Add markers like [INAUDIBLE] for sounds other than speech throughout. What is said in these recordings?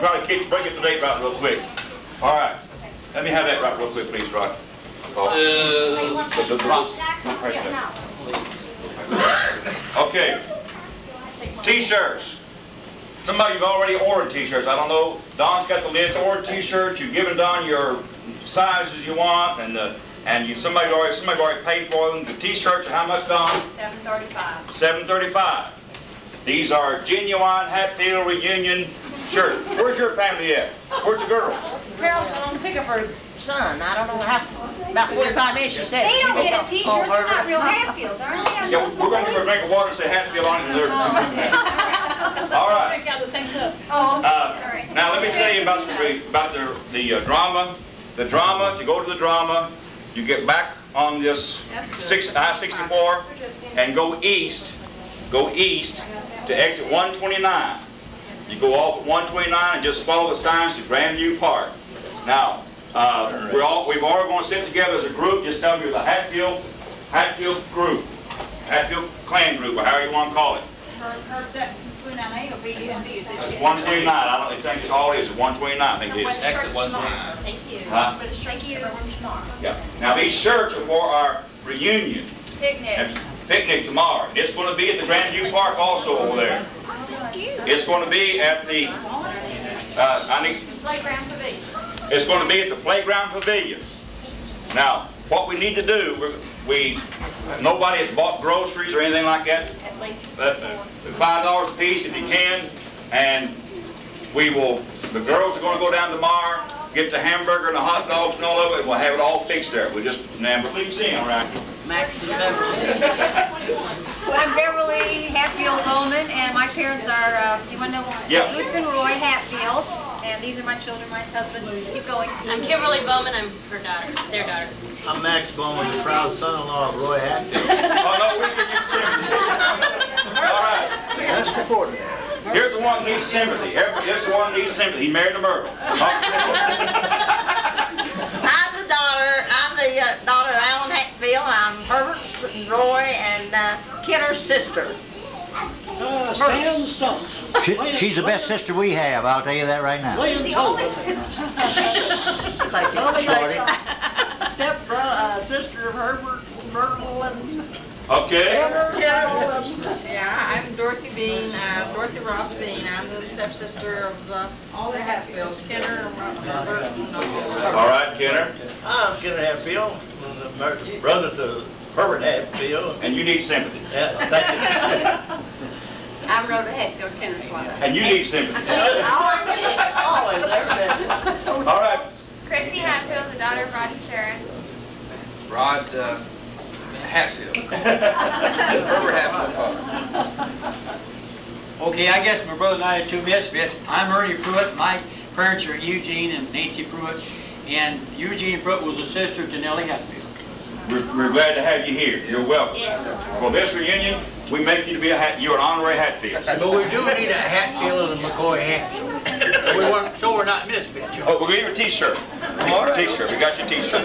try to keep, bring it to date right real quick. All right. Let me have that right real quick, please, Rod. So, The- the- the- Okay. T-shirts. Some of you've already ordered T-shirts. I don't know. Don's got the list. Ordered T-shirts. You've given Don your sizes you want, and uh, and you somebody already somebody already paid for them. The T-shirts are how much, Don? Seven thirty-five. Seven thirty-five. These are genuine Hatfield reunion shirts. Where's your family at? Where's the girls? Carol's gonna pick up her son, I don't know how, about forty-five minutes, she said. They don't get a Oh, t-shirt, they're not Herbert. real Hatfields, aren't they? I'm Yeah, just we're gonna give her a drink of water say Hatfield on it. and there. All right. Pick out the same cup. Oh, okay, Uh, right. Now, let me tell you about the, about the, the uh, drama. The drama, you go to the drama, you get back on this six, I-64 and go east, go east to exit 129. You go off at 129 and just follow the signs to Grandview Park. Now, uh, we're all, we've all going to sit together as a group, just tell me the Hatfield, Hatfield group, Hatfield clan group, or however you want to call it. Herb's that between an A or B and B, is? It's 129, I don't, think it's all it is, it's 129, I think it is. exit one twenty-nine. Thank you. Huh? Thank you. tomorrow. Yeah. Now, these shirts are for our reunion Picnic. picnic tomorrow. It's going to be at the Grandview Park also over there. It's going to be at the, uh, I need, Playground pavilion. it's going to be at the Playground Pavilion. Now, what we need to do, we're- we, nobody has bought groceries or anything like that. At Lacey. Uh, Five dollars a piece if you can, and we will, the girls are gonna go down tomorrow, get the hamburger and the hot dogs and all of it, and we'll have it all fixed there. We just, now, please see them around here. Max and Beverly. [LAUGHS] Well, I'm Beverly Hatfield Bowman, and my parents are, uh, do you want to know? Yeah. Boots and Roy Hatfield, and these are my children, my husband. Keep going. I'm Kimberly Bowman, I'm her daughter, their daughter. I'm Max Bowman, the proud son-in-law of Roy Hatfield. [LAUGHS] Oh, no, we can use sympathy. [LAUGHS] All right, That's recorded. here's the one that needs sympathy. Every- This one needs sympathy. He married a Myrtle. I'm the daughter, I'm the uh, daughter of Alan Hatfield, I'm Herbert, and Roy, and uh, Kenner's sister. She, she's the best sister we have, I'll tell you that right now. She's The only sister. Step bro, uh, sister of Herbert, Myrtle, and Okay, Yeah, I'm Dorothy Bean, uh, Dorothy Ross Bean. I'm the stepsister of the, all the Hatfields, Kenner, Robert, and all. all right, Kenner, I'm Kenner Hatfield, I'm the mer- brother to Herbert Hatfield. and you need sympathy. Yeah, thank you. [LAUGHS] I'm Rhoda Hatfield, Kenner's wife. And you need sympathy. always, every All right, Christy Hatfield, the daughter of Rod and Sharon. Rod uh, Hatfield. [LAUGHS] Herbert Hatfield father. Okay, I guess my brother and I are two misfits. I'm Ernie Pruitt. My parents are Eugene and Nancy Pruitt. And Eugene Pruitt was a sister to Nellie Hatfield. we're, we're glad to have you here. You're welcome. For this reunion, we make you to be a Hat, you're an honorary Hatfield. But we do need a Hatfield and a McCoy Hatfield. We weren't, so we're not misfits. you know. Oh, we'll give you a t-shirt. T-shirt, we got your t-shirt.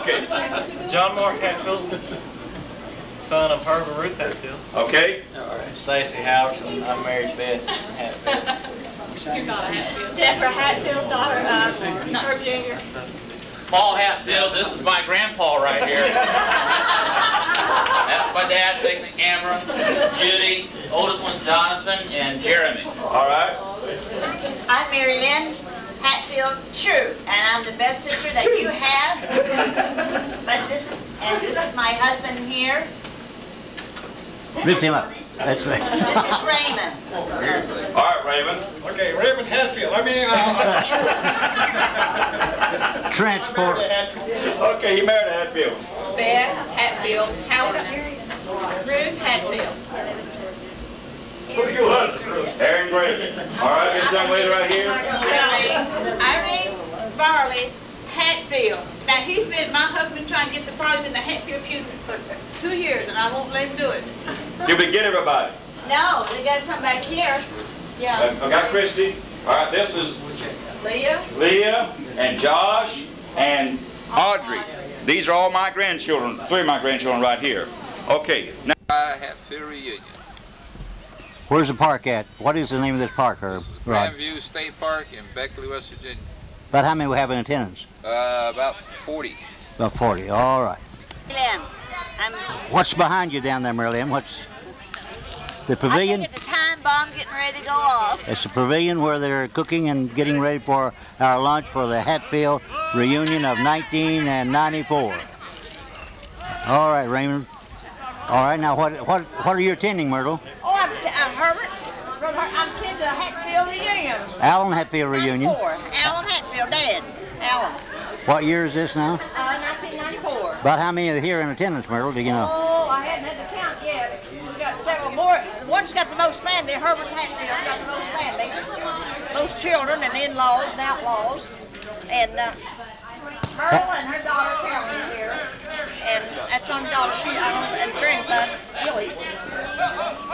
Okay, John Mark Hatfield, son of Herbert Ruth Hatfield. okay? All right. Stacy Howerson, I'm married to Beth Hatfield. You're not a Hatfield. Deborah Hatfield, daughter of Herb Jr. Paul Hatfield, this is my grandpa right here. That's my dad taking the camera. This is Judy, oldest one Jonathan, and Jeremy. All right? I'm Mary Lynn Hatfield True, and I'm the best sister that you have. But this is, and this is my husband here. Lift him up, that's right. This is Raymond. All right, Raymond. Okay, Raymond Hatfield, I mean, uh, [LAUGHS] Transport, Okay, you married a Hatfield. Beth Hatfield, Howard. Ruth Hatfield. who's your husband, Ruth? Aaron Gray. All right, this young lady right here. Irene, Irene Farley Hatfield. Now, he's been, my husband trying to get the parties in the Hatfield feud for two years, and I won't let him do it. Did we get everybody? No, they got some back here. Yeah, Uh, I got Christie. All right, this is Leah, Leah and Josh and Audrey. These are all my grandchildren, three of my grandchildren right here. Okay, now, I have Hatfield reunion. Where's the park at? What is the name of this park, Herb? Rod? Grandview State Park in Beckley, West Virginia. About how many we have in attendance? Uh, about 40. About 40. All right. Lynn, I'm, What's behind you down there, Marilyn? What's the I pavilion? think it's a time bomb getting ready to go off. It's the pavilion where they're cooking and getting ready for our lunch for the Hatfield reunion of 1994. All right, Raymond. All right, now what what what are you attending, Myrtle? Oh, I'm, I'm Herbert. Brother, Her- I'm to the Hatfield reunion. Allen Hatfield reunion. Four. Alan Hatfield, Dad. Alan. What year is this now? Uh, 1994. About how many are here in attendance, Myrtle? Do you know? Oh, I hadn't had to count yet. We've got several more. The one's got the most family. Herbert Hatfield got the most family. Most children and in-laws and outlaws. And uh, Myrtle and her daughter Carolyn are here. And that's on daughter, she, uh, and grandson, Billy.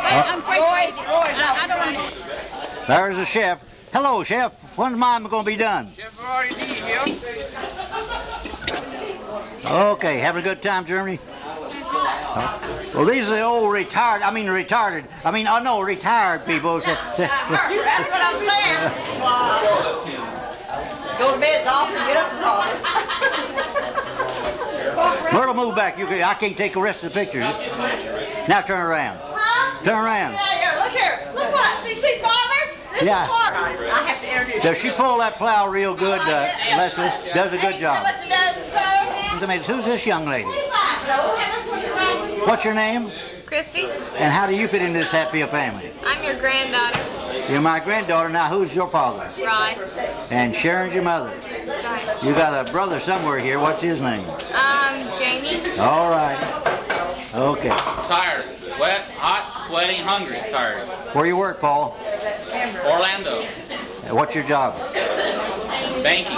I'm crazy. Roy's out. I don't know. There's the chef. Hello, chef. When's mine going to be done? Chef already need him. Okay, having a good time, Germany? Well, these are the old retired, I mean retarded, I mean, I know retired people. say- [LAUGHS] That's what I'm saying. Go to bed often, get up often. [LAUGHS] Myrtle, move back. You can, I can't take the rest of the pictures. Now turn around. Turn around. Yeah, yeah, look here. Look what, you see Farmer? This Yeah. I have to introduce Does she pull that plow real good, uh, Leslie? Does a good job. How much it does, sir? It's amazing. Who's this young lady? What's your name? Christy, And how do you fit into this Hatfield family? I'm your granddaughter, You're my granddaughter. Now, who's your father? Rod. And Sharon's your mother. You got a brother somewhere here. What's his name? Um, Jamie. All right. Okay. Tired. Wet, hot, sweaty, hungry. Tired. Where you work, Paul? Orlando. And What's your job? Banking.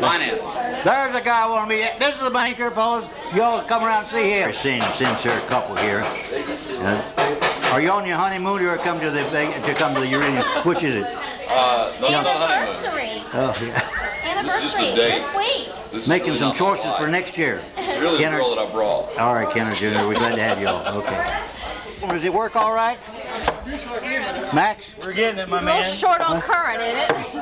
Finance. There's a guy I want to be. This is a banker, fellas. Y'all come around and see him. Seeing sincere couple here. Uh, are you on your honeymoon or come to the to come to the reunion? Which is it? Uh, no, it's not honeymoon. Anniversary. Oh, yeah. Just a Anniversary date. this week. This Making really some choices for next year. It's really the girl that I brought. All right, Kenner Jr., we're glad to have you all. Okay. Does it work all right? Max? We're getting it, my man. A little man. short on current, isn't it?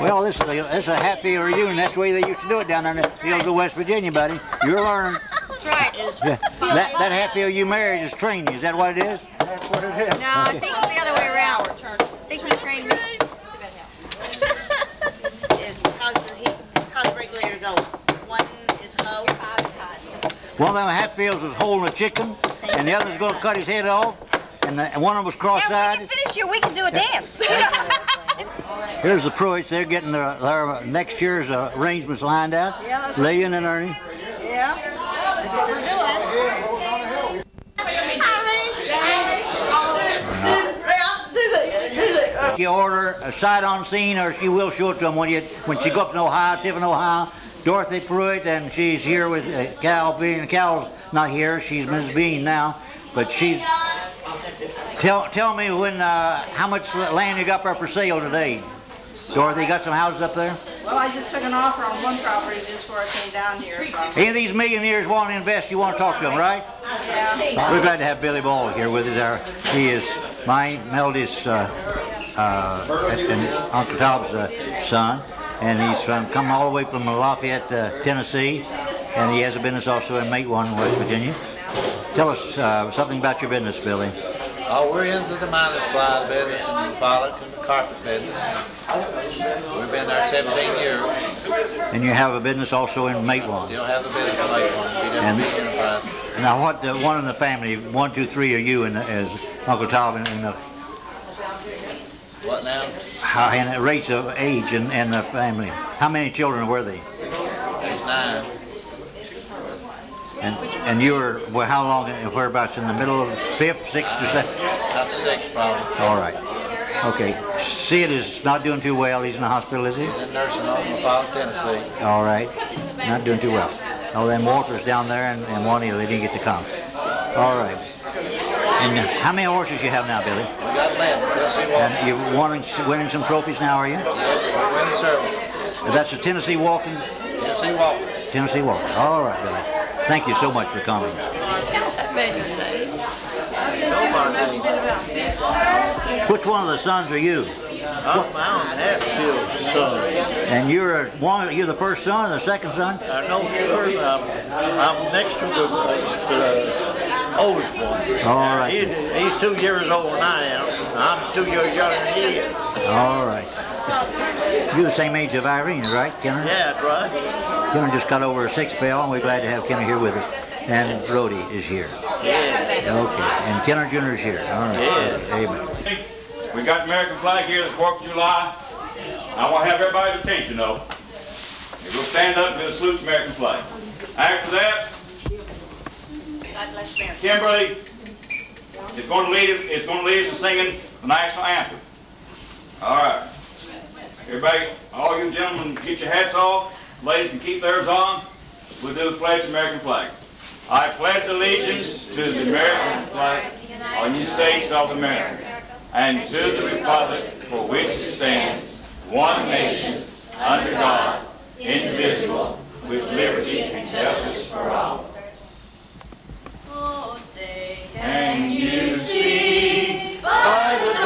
Well, this is a, this is a happy reunion. That's the way they used to do it down there in the hills of West Virginia, buddy. You're learning. That's right. Yeah. That, that Hatfield you married is training. Is that what it is? That's what it is. No, I think it's the other way around. I think he trained me. [LAUGHS] Is how's the heat, how's the regulator go? One is low. One of them Hatfields is holding a chicken, and the other's going to cut his head off, and, the, and one of them was Yeah, we cross-eyed. can finish here. We can do a dance. [LAUGHS] Here's the Pruitts. They're getting their, their next year's uh, arrangements lined out. Lillian and Ernie. Yeah, that's what we're doing. You order a sight on scene, or she will show it to them when you when she go up to Ohio, Tiffin, Ohio. Dorothy Pruitt, and she's here with uh, Cal Bean. Cal's not here; she's Mrs. Bean now, but she's. Tell tell me when uh, how much land you got up there for sale today, Dorothy. You got some houses up there? Well, I just took an offer on one property just before I came down here. from- Any of these millionaires want to invest, you want to talk to them, right? Yeah. We're glad to have Billy Ball here with us. Our, he is my Melody's uh, uh, and Uncle Tom's uh, son, and he's from come all the way from Lafayette, uh, Tennessee, and he has a business also in Matewan, West Virginia. Tell us uh, something about your business, Billy. Oh, we're into the minor supply business and the frolic and the carpet business. We've been there 17 years. And you have a business also in Matewan. You don't have the business like one. And- enterprise. Now, what uh, one in the family, one, two, three, are you and as Uncle Tom and, and uh, What now? how and the rates of age in, in the family? How many children were they? There's nine. And you were well, how long? Whereabouts in the middle, of fifth, sixth, or seventh? About six probably. All right. Okay. Sid is not doing too well. He's in the hospital, is he? He's in nursing home in Tennessee. All right. Not doing too well. Oh, then Walter's down there and, and Juanita, they didn't get to come. All right. And how many horses you have now, Billy? We got land. Tennessee Walking. And you're winning, winning some trophies now, are you? We're winning several. That's a Tennessee Walking, Tennessee Walking. Tennessee Walking. All right, Billy. Thank you so much for coming. That made your day. which one of the sons are you? I'm Mount Hatfield's son. And you're a, one. You're the first son, or the second son. I know first, I'm, um, I'm next to the, the oldest one. All right. He's, he's two years older than I am. I'm two years younger than he is. All right. You're the same age of Irene, right, Kenner? Yeah, that's right. Kenner just got over a six bell, and we're glad to have Kenner here with us. And Rhodey is here. Okay. And Kenner Jr. is here. All right. Okay. Amen. We got the American flag here, the 4th of July. I want to have everybody's attention though. We'll stand up and do a salute to the American flag. After that, Kimberly is going to lead us, is going to lead us in singing the national anthem. All right. Everybody, all you gentlemen, get your hats off. Ladies can keep theirs on. We'll do the pledge of the American flag. I pledge allegiance to the American flag of the United States of America and to the republic for which it stands, one nation, under God, indivisible, with liberty and justice for all. Oh, say, Can you see by the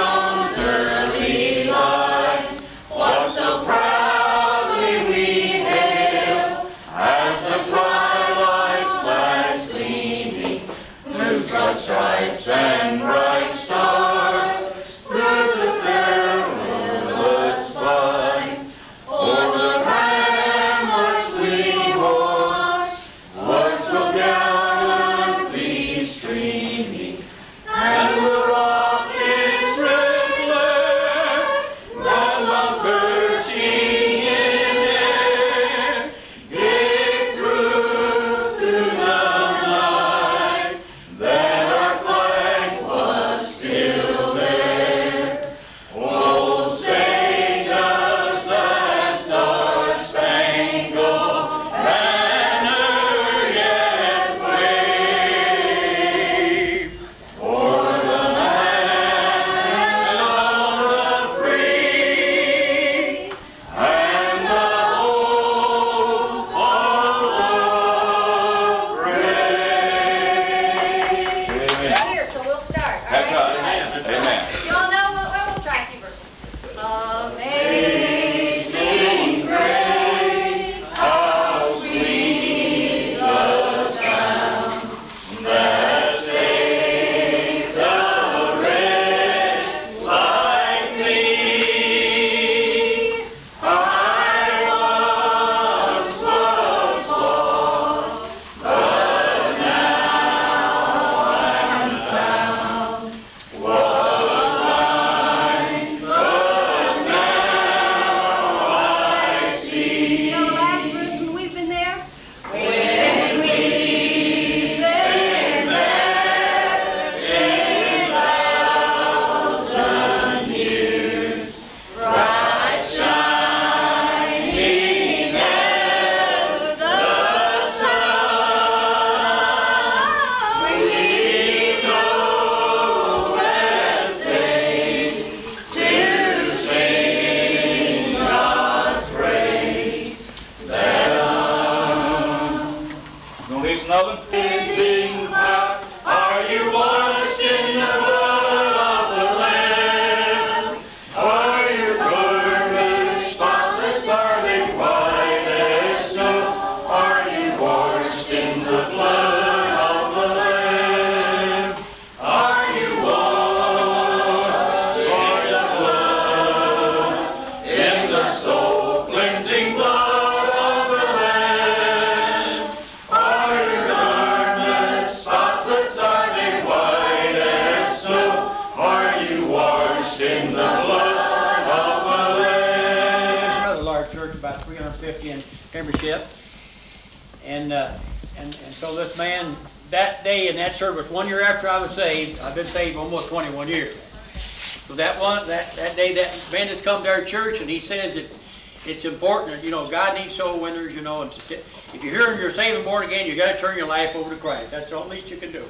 and man, that day in that service, one year after I was saved, I've been saved almost 21 years. So that one, that, that day, that man has come to our church and he says that it's important, that, you know, God needs soul winners, you know, and to- if you're hearing you're saved and born again, you gotta turn your life over to Christ. That's the least you can do.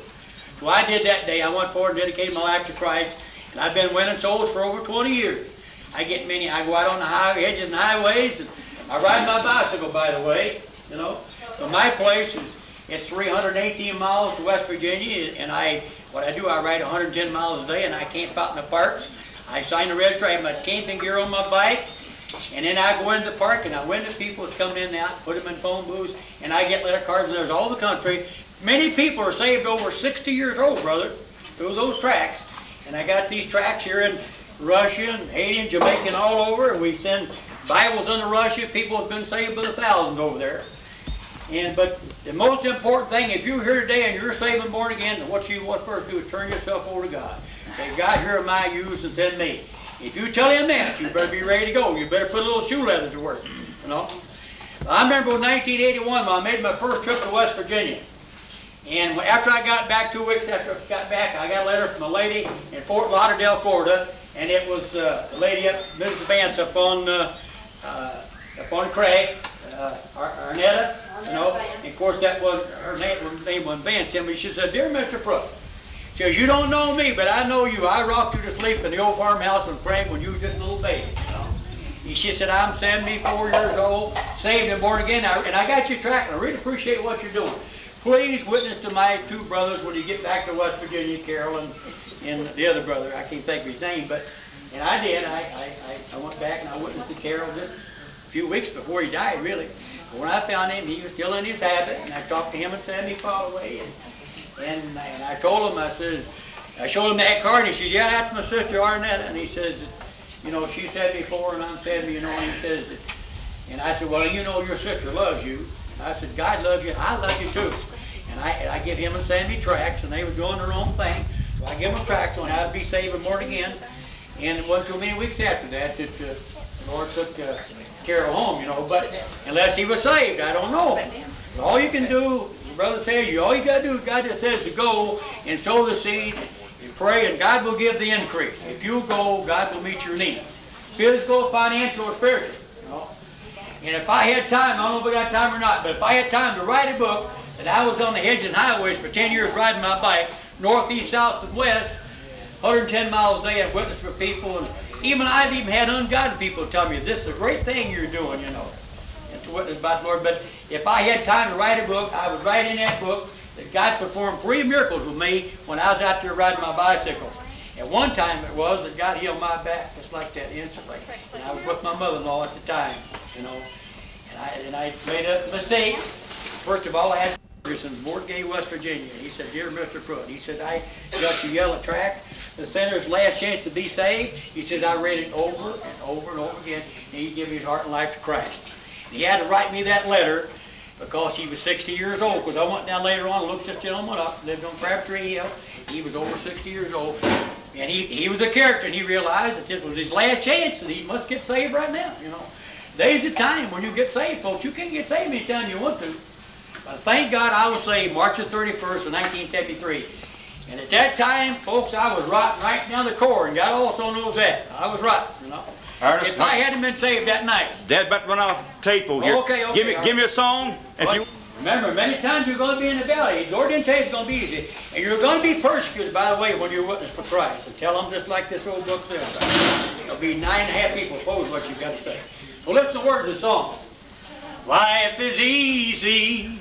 So I did that day. I went forward and dedicated my life to Christ, and I've been winning souls for over 20 years. I get many, I go out on the highway, edges and highways, and I ride my bicycle, by the way, you know. So my place is, it's 318 miles to West Virginia, and I, what I do, I ride 110 miles a day, and I camp out in the parks. I sign the registry, I have my camping gear on my bike, and then I go into the park and I win the people that's coming in and out, put them in phone booths, and I get letter cards, and there's all the country. Many people are saved over 60 years old, brother, through those tracks. And I got these tracks here in Russia and Haiti and Jamaica and all over, and we send Bibles into Russia. People have been saved by the thousands over there. And but the most important thing, if you're here today and you're saved and born again, what you want first to do is turn yourself over to God. Say, God, here am I, use and send me. If you tell him that, you better be ready to go. You better put a little shoe leather to work. You know. I remember in 1981 when I made my first trip to West Virginia. And after I got back, two weeks after I got back, I got a letter from a lady in Fort Lauderdale, Florida, and it was uh, the lady up, Mrs. Vance up on, uh, uh, up on Craig, uh, Ar- Arnetta, and of course that was, her name, her name was Vance, and she said, Dear Mr. Pruitt, she says, you don't know me, but I know you. I rocked you to sleep in the old farmhouse in Craig when you was just a little baby. And she said, I'm 74 years old, saved and born again, and I got you tracked, I really appreciate what you're doing. Please witness to my two brothers when you get back to West Virginia, Carol and, and the other brother, I can't think of his name, but, and I did, I, I- I went back and I witnessed to Carol just a few weeks before he died, really. When I found him, he was still in his habit, and I talked to him and said he far away, and, and, and I told him, I says, I showed him that card, and he said, yeah, that's my sister Arnetta, and he says, you know, she's 74 and I'm 70, you know, and he says, that- and I said, well, you know your sister loves you. I said, God loves you, I love you too. And I, and I give him and Sandy tracks, and they were doing their own thing. So I give them tracks on how to be saved and born again. And it wasn't too many weeks after that that uh, Lord took uh, Carol home, you know. But unless he was saved, I don't know. All you can do, brother says, you all you got to do God just says to go and sow the seed and pray, and God will give the increase. If you go, God will meet your needs, physical, financial, or spiritual. You know? And if I had time, I don't know if I got time or not, but if I had time to write a book that I was on the hedges and highways for 10 years riding my bike, north, east, south, and west, 110 miles a day, and witness for people, and even I've even had ungodly people tell me, this is a great thing you're doing, you know, and to witness about the Lord. But if I had time to write a book, I would write in that book that God performed three miracles with me when I was out there riding my bicycle. At one time it was that God healed my back just like that instantly. And I was with my mother-in-law at the time, you know. And I, and I made a mistake. First of all, I had Mount Gay, West Virginia. He said, Dear Mr. Pruitt, he said, I got your yellow track, the sinner's last chance to be saved. He said, I read it over and over and over again, and he gave his heart and life to Christ. And he had to write me that letter because he was 60 years old. Because I went down later on and looked this gentleman up, lived on Crabtree Hill. He was over 60 years old. And he, he was a character, and he realized that this was his last chance, and he must get saved right now, you know. There's a time when you get saved, folks. You can't get saved anytime you want to. But thank God I was saved March the 31st of 1973. And at that time, folks, I was rotten right down the core, and God also knows that. I was rotten, you know. Ernest, if I hadn't been saved that night. Dad, about to run out of tape over here. Okay, okay, Give me, give me a song. If you, Remember, many times you're going to be in the valley. The Lord didn't tell you it's going to be easy. And you're going to be persecuted, by the way, when you're witness for Christ. And tell them just like this old book says. There'll be nine and a half people opposed what you've got to say. So listen to the words of the song. Life is easy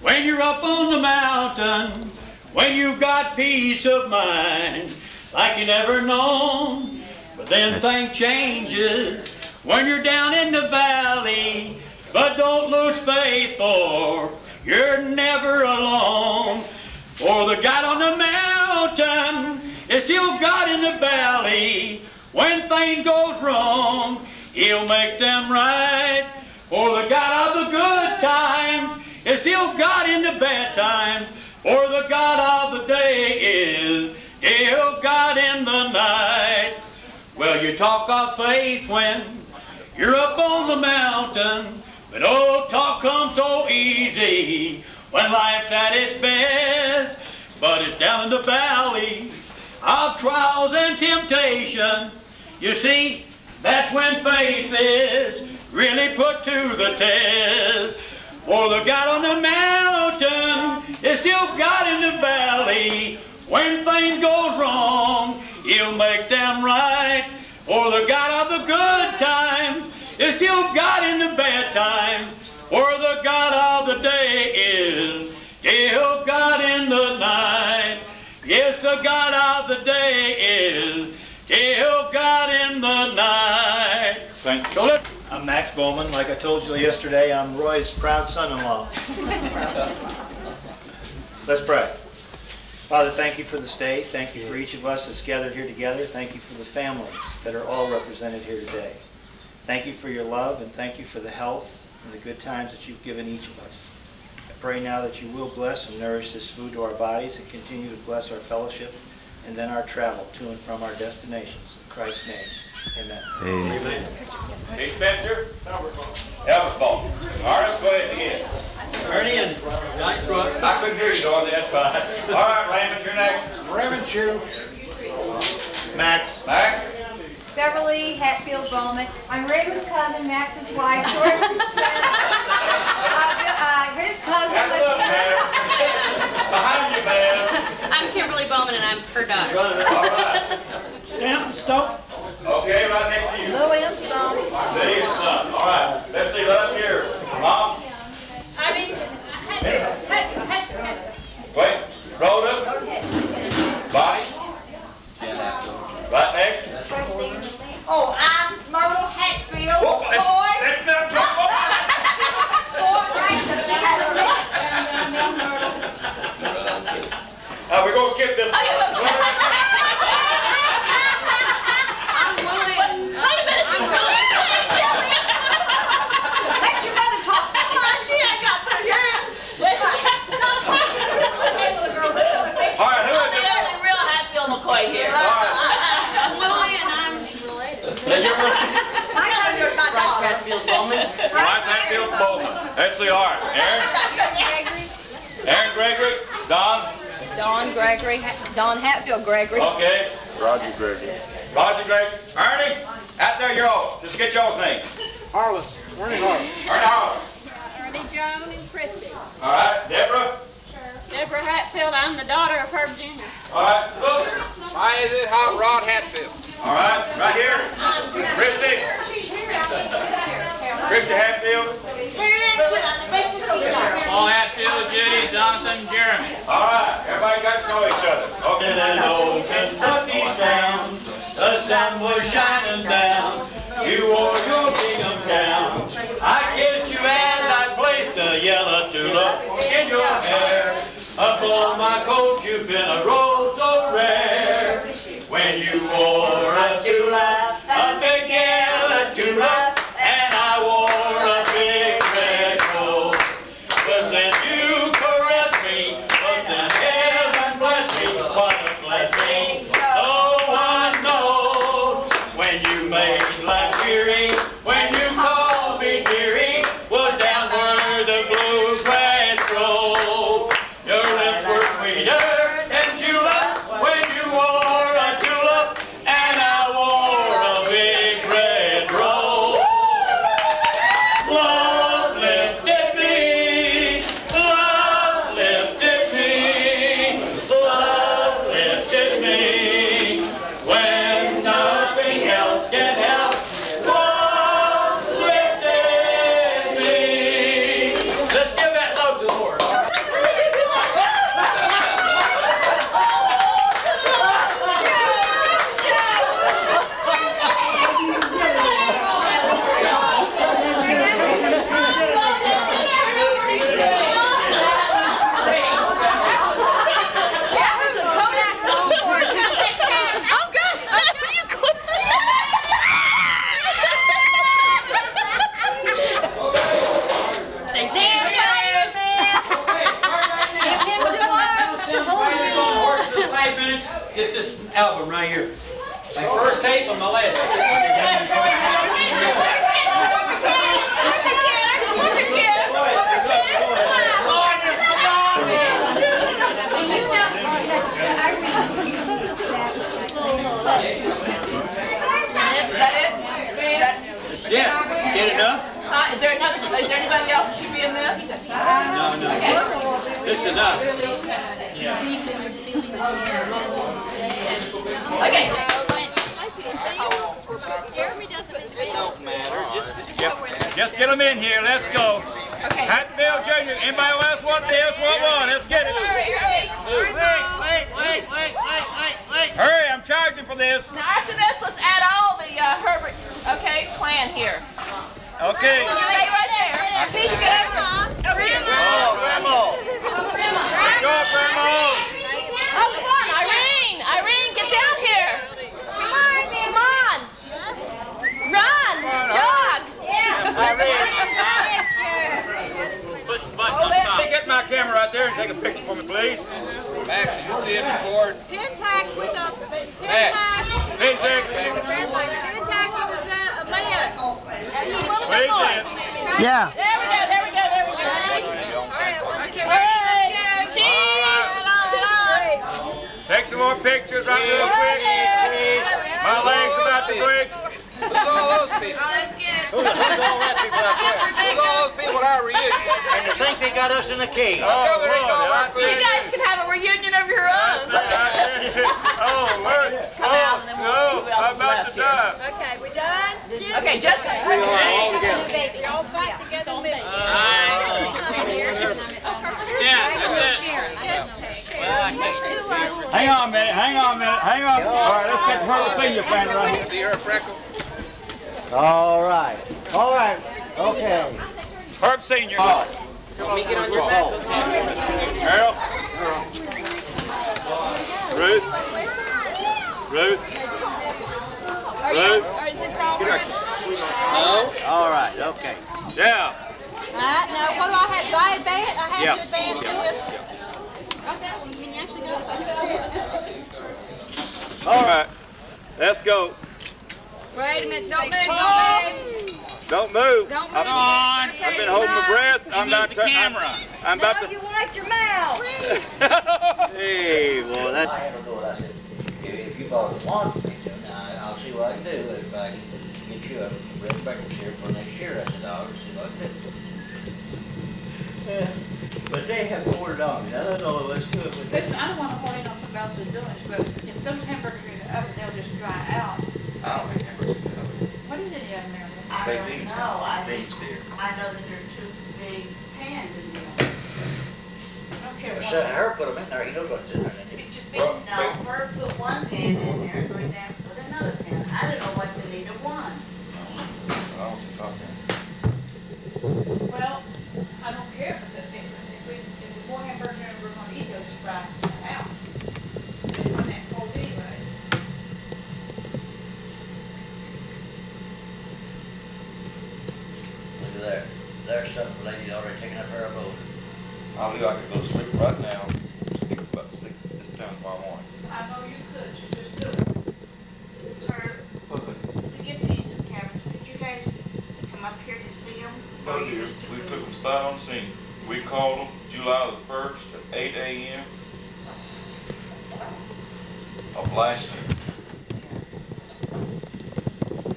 when you're up on the mountain, when you've got peace of mind like you never known. But then things changes when you're down in the valley. But don't lose faith for you're never alone. For the God on the mountain is still God in the valley. When things goes wrong, He'll make them right. For the God of the good times is still God in the bad times. For the God of the day is still God in the night. Well, you talk of faith when you're up on the mountain, but oh, talk comes so easy when life's at its best. But it's down in the valley of trials and temptation. You see, that's when faith is really put to the test. For the God on the mountain is still God in the valley. When things goes wrong, He'll make them right. For the God of the good times is still God in the bad times. For the God of the day is still God in the night. Yes, the God of the day is still God in the night. Thank you. I'm Max Bowman. Like I told you yesterday, I'm Roy's proud son-in-law. Let's pray. Father, thank you for the state. Thank you for each of us that's gathered here together. Thank you for the families that are all represented here today. Thank you for your love and thank you for the health and the good times that you've given each of us. I pray now that you will bless and nourish this food to our bodies and continue to bless our fellowship and then our travel to and from our destinations. In Christ's name, amen. Amen. Hey, Spencer. Albert Ball. All right, let's go ahead and begin. Ernie and Johnny Brooks. I couldn't hear you, Dorothy, that's fine. All right, Raymond, you're next. Raymond Chew. Max. Max? Beverly Hatfield Bowman. I'm Raymond's cousin, Max's wife, Jordan's friend. Uh, uh, his cousin. That's up, man. Behind you, man. I'm Kimberly Bowman and I'm her daughter. All right. Stamp, stop. Okay, right next to you. Lillian Stone. There you son. All right, let's see, right up here. Mom, I mean, wait, Rhoda, Bonnie. Right next. Oh, I'm Myrtle Hatfield. Oh, Boy. that's- that's not [LAUGHS] good. Uh, we're gonna skip this one. I'm willing. Wait a minute. Let your mother talk. She ain't got through here. All right, who I'm is the this? only real Hatfield McCoy here. All right. I'm Lily and I'm related. My cousin's my daughter. Hatfield Bowman. Mike Hatfield Bowman. Let's see, all right. Aaron? Aaron Gregory? Don? Don Gregory, Don Hatfield Gregory. Okay. Roger Gregory. Roger Gregory. Ernie? Out there, yours. Just get yours name. Harless. Ernie Harless. Ernie Howard. Ernie Joan and Christie. All right. Deborah? Deborah Hatfield, I'm the daughter of Herb Jr. All right. Look. Why is it hot Rod Hatfield? All right. Right here. Christy? Christy Hatfield. Paul Hatfield, Judy, Jonathan, Jeremy. All right. Everybody got to know each other. Okay. And old Kentucky town, the sun was shining down. You wore your gingham gown. I kissed you as I placed a yellow tulip in your hair. Up on my coat, you've been a rose This is enough. Okay. Just get them in here. Let's go. Okay. Hatfield Jr. Anybody else want this? Want one? Let's get it. Wait, wait, wait, wait, wait, wait. wait. Hurry, I'm charging for this. Now after this, let's add all the uh, Herbert, okay, plan here. Okay. Stay right there. Be good. Oh, Grandma. Let's go, Grandma. Oh, come on, Irene. Irene, get down here. Come on. Come on. Run. Jog. [LAUGHS] Push the button Hey, get my camera right there and take a picture for me, please. Max, you see it record? Pin tags with a, pin Max. tags, Pin tags. pin tags with a, a man. Please, Ed. Yeah. There we go, there we go, there we go. All right. Cheese. Take some more pictures right real quick. My leg's about to break. Who's all those people? Oh, Who's all that people out there? Who's all those people at our reunion? And to think they got us in the cave. Oh, Come and eat all Lord, our I. You guys can have a reunion of your own. [LAUGHS] Oh, [LAUGHS] Lord. Come out and then we'll oh, see Oh, who else I'm about left to here. die. Okay, we done? Okay, just all together. Y'all fight together in the. Yeah, that's it. Hang on a minute, hang on a minute, hang on. All right, let's get her senior fan right here. See her freckle? All right. All right. Okay. Herb Senior. Let me get on your back. Harold. Ruth. Ruth. Are you, Ruth. or is this all we're doing? All right. Okay. Yeah. All right, now what do I have, do I advance, I have Yeah. to advance to this? All right. Let's go. Wait a minute, don't move, don't move. Don't move. Don't move. I've, on. I've been holding my breath. I'm about the to. I'm, camera. I'm about Now to. you wiped your mouth. [LAUGHS] Hey, well, that. I have a go, I said, if if you both want me to, now, I'll see what I can do, if I can get you a red breakfast here for next year, I said, I'll see what I can do. [LAUGHS] But they have ordered on me, now that's all there is to it, but Listen, I don't want to hold in on somebody else's doings, but if those hamburgers are in the oven, they'll just dry out. I don't think hamburgers are covered. What is in the oven there? I Baked don't beans. know, I Beans just, there. I know that there are two big pans in there. I don't care So what. her put them in there, he knows what's in there. doesn't he? It's just Well, been, No, Herb put one pan in there, and Ruth put another pan. I don't know what's in either one. I don't think I'll care. well, I don't care if it's different. If we, if the more hamburgers we're gonna eat, they'll just dry out. It's on that cold anyway. look at there. There's some lady already taking up her abode. I believe I could go to sleep right now, sleep about six, this time tomorrow morning. I know you could, you just do it. Herb, to get these cabinets, did you guys come up here to see them? No, dear, we took them sight on scene. We called them July the first at eight AM of last year.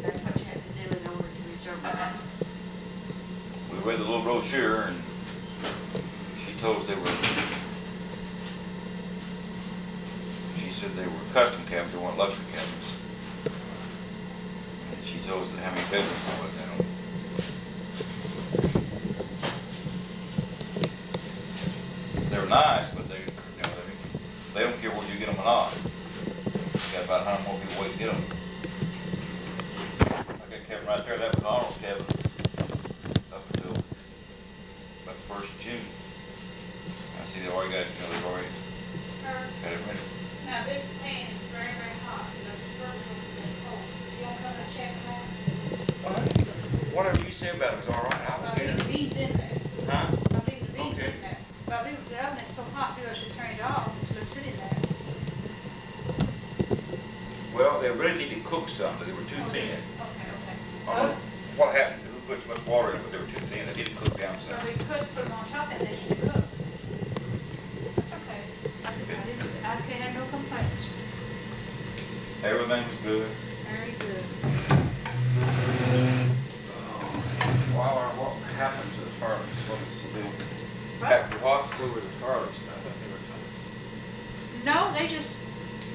That's what you had to do in order to reserve them. We read the little brochure and she told us they were, she said they were custom cabinets, they weren't luxury cabinets. And she told us how many bedrooms there was in them. They were nice, but they, you know, they, they don't care whether you get them or not. You got about hundred more people waiting to get them. I got Kevin right there, that was Arnold's Kevin up until about the first of June. I see they already got, you know, they've already where the cars? I thought they were coming. No, they just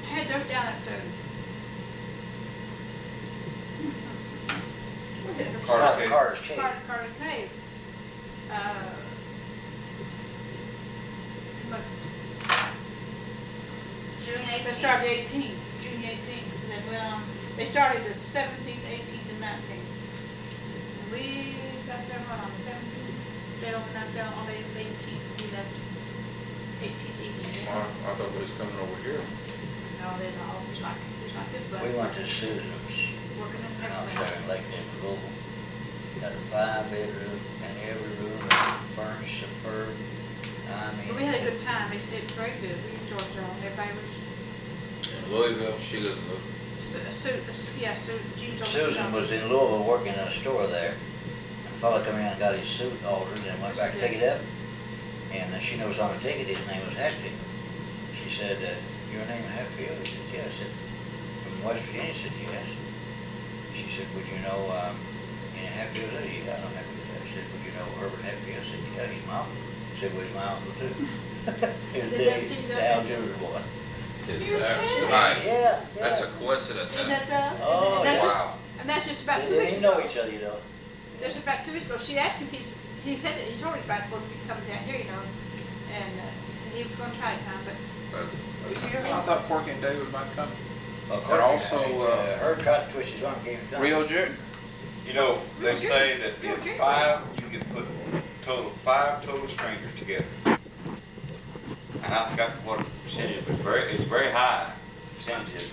had those down at the. Cave. Cave. June 18th. They started the 18th, June 18th. They started the 17th. Everything. there in Lake Louisville. Got a five bedroom and every room is furnished superb. I mean. But we had a good time, it's, it's very good, we enjoyed it all, everybody was, In Louisville, she doesn't look. Su, Su, yeah, Su, Jean's on the. Susan was in Louisville working in a store there. A fella come in and got his suit altered and went back to pick it up. And uh, she knows on the ticket his name was Hatfield. She said, uh, your name Hatfield? He said, yes. I said, from West Virginia? Said, yes. She said, would you know, um, any Hatfield? I said, yeah, I know Hatfield. I said, would you know Herbert Hatfield? I said, yeah, he's my uncle. I said, well, he's my uncle too. [LAUGHS] His Did that daddy, see that? Boy. Is You're that right? Yeah, That's a coincidence, Isn't that the? Oh, and that's just- And that's just about They two didn't weeks even know each other, you know. That's just about two weeks ago, she asked him, he's, he said, that he told me about going to be coming down here, you know, and, uh, and he was gonna try it time, but That's, I thought Porky and David might come. Of And also, uh, Herb tried to twist his arm, gave him time. Rio Jerry. You know, they say that if five, you can put total, five total strangers together. And I forgot what percentage, but very, it's very high percentages.